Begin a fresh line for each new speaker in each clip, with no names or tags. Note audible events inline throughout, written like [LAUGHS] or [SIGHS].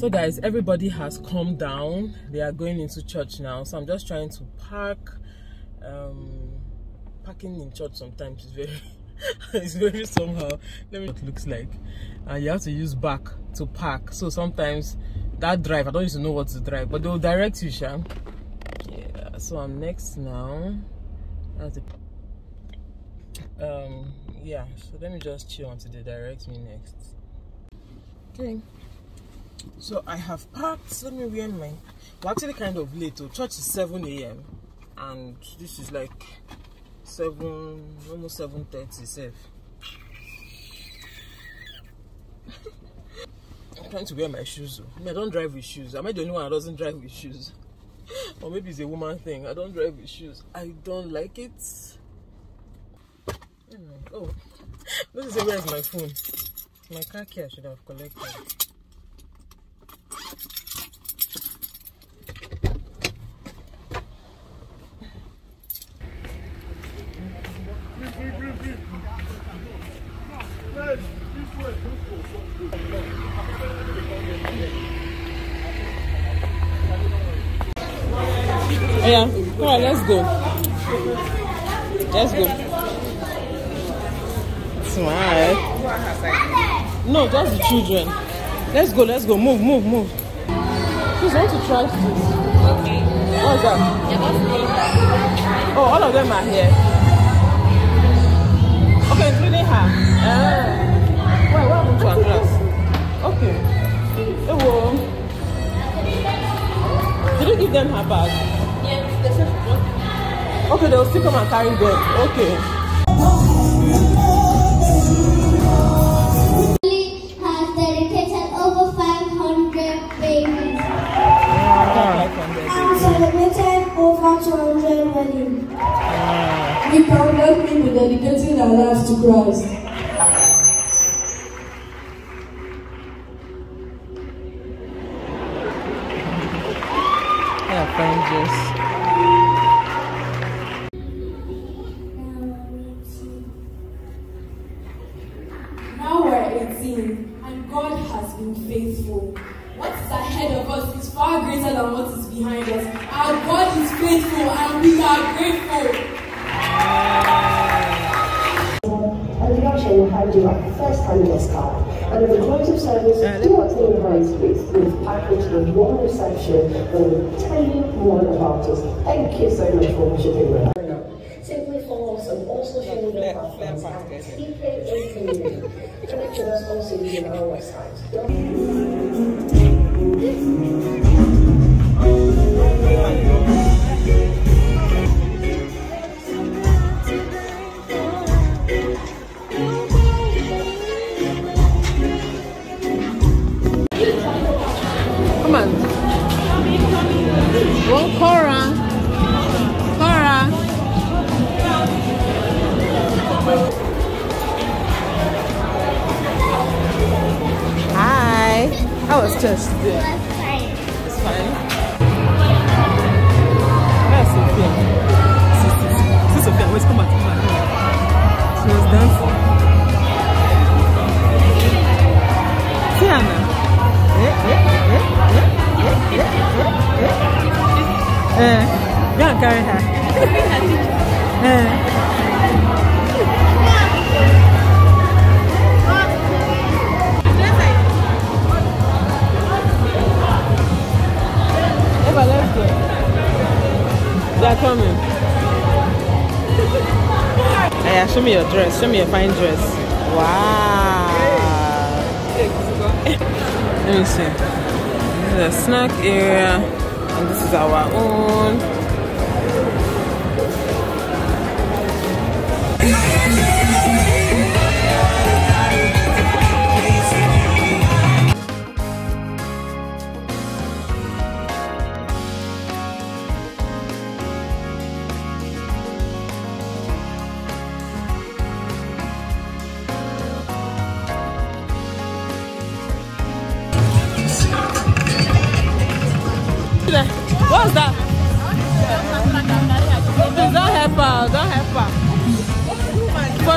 So guys, everybody has come down. They are going into church now. So I'm just trying to park. Um, parking in church sometimes is very [LAUGHS] it's very somehow. Let me what it looks like. And you have to use back to park. So sometimes that drive, I don't used to know what to drive, but they'll direct you, Sham. Yeah, so I'm next now. That's the um yeah, so let me just chill until they direct me next. Okay. So I have parked. Let me wear my. We're actually kind of late. So church is 7 a.m. and this is like seven, almost 7:30. Safe. I'm trying to wear my shoes. Oh. I, mean, I don't drive with shoes. Am I the only one that doesn't drive with shoes? [LAUGHS] or maybe it's a woman thing. I don't drive with shoes. I don't like it. Oh, [LAUGHS] this is where is my phone? My car key I should have collected. Yeah, all right, let's go. Let's go. Smile. No, just the children. Let's go, let's go. Move, move, move. Please, want to try this?
Okay.
What's that? Oh, all of them are here. Her. Ah. Wait, what happened to? Okay. Hey, whoa. Did you give them her bag?
Yeah, this is what
Okay, they'll still come and carry them. Okay.
Dedicating our lives to Christ.
Yeah, friend, just.
Now we're 18, and God has been faithful. What is ahead of us is far greater than what is behind us. Our God is faithful, and we are grateful.
Hand you up the first hand desk card. And at the close of service, do not clean your hands, please. We've packaged a warm reception and we'll tell you more about us. Thank you so much for worshiping with us. Simply follow us on all social media platforms at TK Community. Connect with us also using our website. [LAUGHS]
go and carry her. Eh. Ava, let's go. They are coming. Yeah, show me your dress. Show me your fine dress. Wow. Let me see. This is a snack area, and this is our own.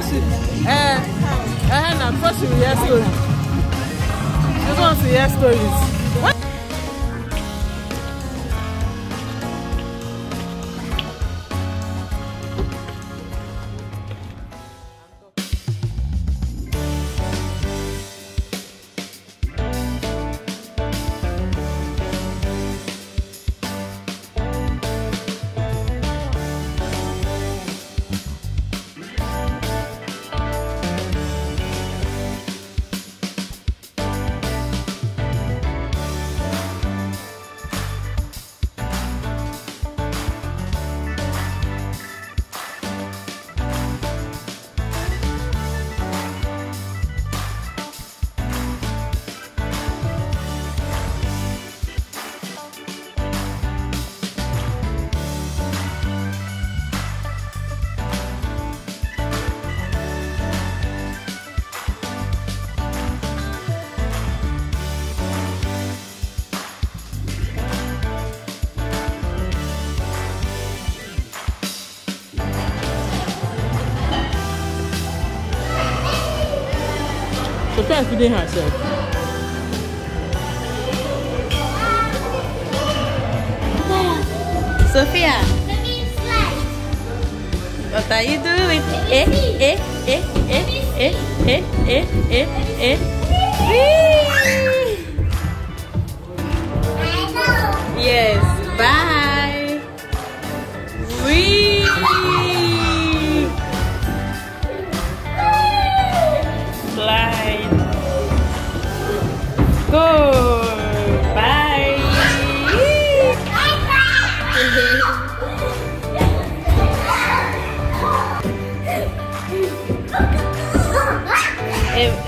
Before she, eh, eh, now before she will hear stories. She wants to hear stories. What? Sophia feeding herself.
Sophia, what are you doing? Eh, eh, eh, eh, eh, eh, eh, eh, eh. Whee! Yes, bye.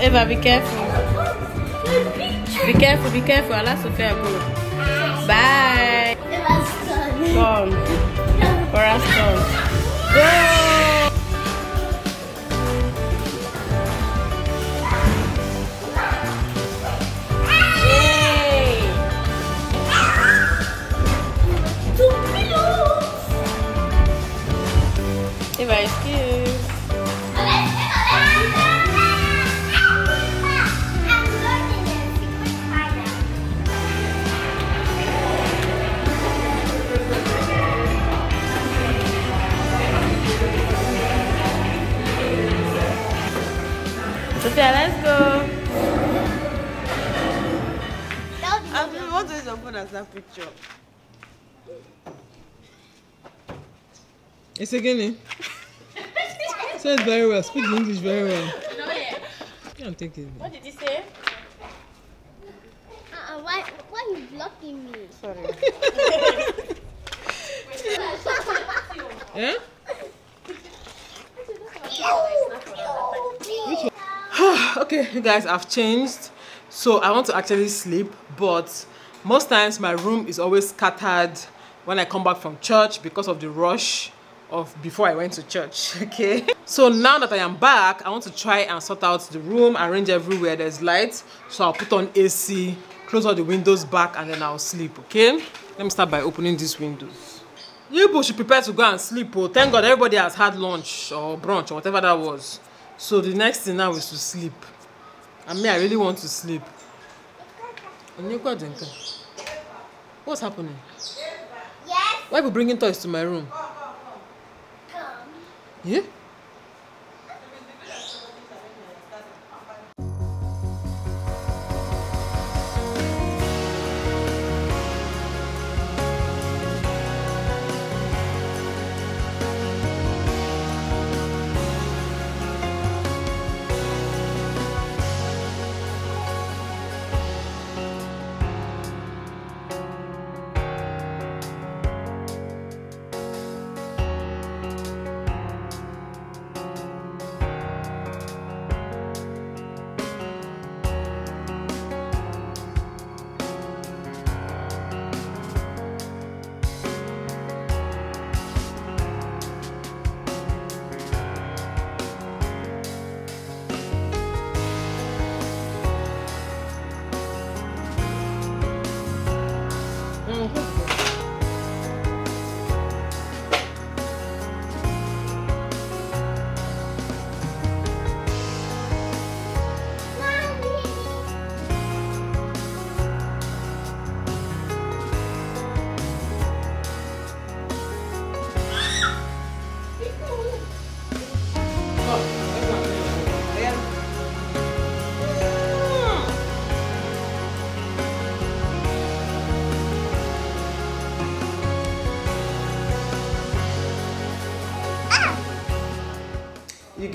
Eva, be careful. Be careful, be careful. Allow Sophia go. Bye. Come. Picture.
It's again. eh? Say it very well. Speak English very well. Can't take it.
What did you say?
Uh, why, why are you blocking me?
Sorry. [LAUGHS]
Yeah? [SIGHS] okay, you guys, I've changed. So I want to actually sleep, but most times my room is always scattered when I come back from church because of the rush of before I went to church. [LAUGHS] Okay. So now that I am back, I want to try and sort out the room, arrange everywhere. There's lights, so I'll put on AC, close all the windows back, and then I'll sleep. Okay. Let me start by opening these windows. You people should prepare to go and sleep. Oh, thank God everybody has had lunch or brunch or whatever that was. So the next thing now is to sleep. And me, I really want to sleep. Onyekwa Denka, What's happening?
Yes,
Why are you bringing toys to my room?
come.
Yeah?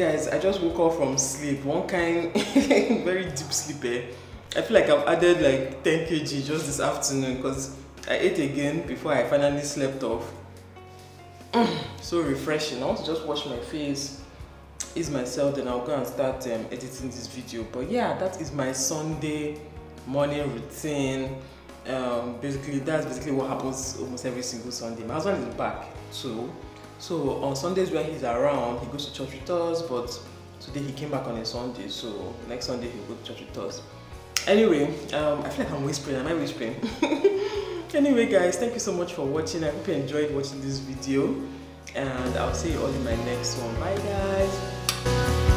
Guys, I just woke up from sleep. One kind, [LAUGHS] very deep sleep. Eh? I feel like I've added like 10 kg just this afternoon because I ate again before I finally slept off. so refreshing. I want to just wash my face, ease myself, then I'll go and start um, editing this video. But yeah, that is my Sunday morning routine. Um, basically, that's basically what happens almost every single Sunday. My husband is back too. So on Sundays when he's around, he goes to church with us. But today he came back on a Sunday, so next Sunday he'll go to church with us. Anyway, um, I feel like I'm whispering. Am I whispering? [LAUGHS] anyway, guys, thank you so much for watching. I hope you enjoyed watching this video, and I'll see you all in my next one. Bye, guys.